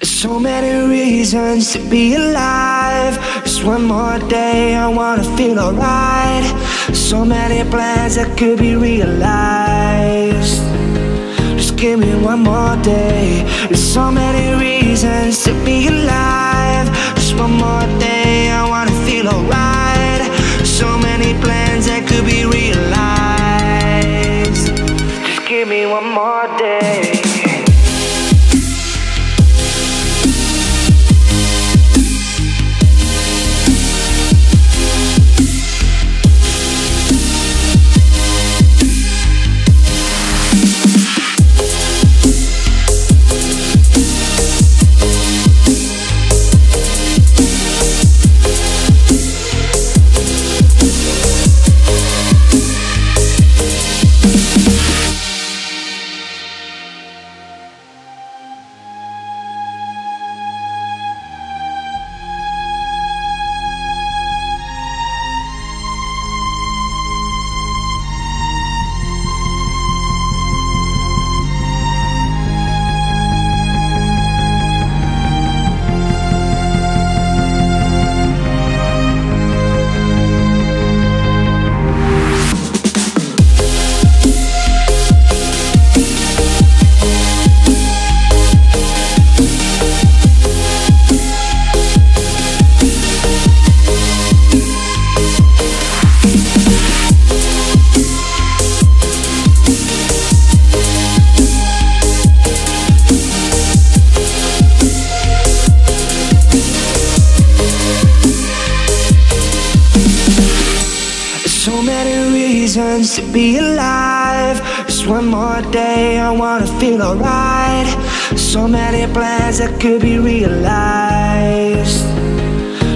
So many reasons to be alive. Just one more day, I wanna feel alright. So many plans that could be realized. Just give me one more day. There's so many reasons to be alive. Just one more day, I wanna feel alright. So many plans that could be realized. Just give me one more day. So many reasons to be alive. Just one more day, I wanna feel alright. So many plans that could be realized.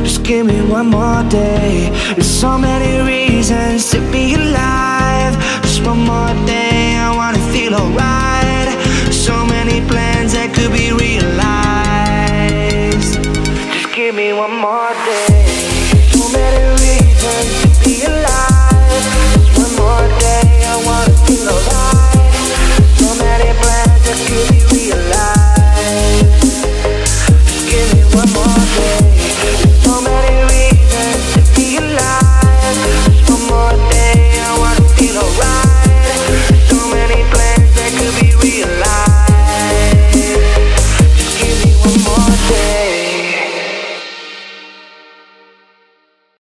Just give me one more day. There's so many reasons to be alive. Just one more day, I wanna feel alright. So many plans that could be realized. Just give me one more day. So many reasons to be alive. One more day.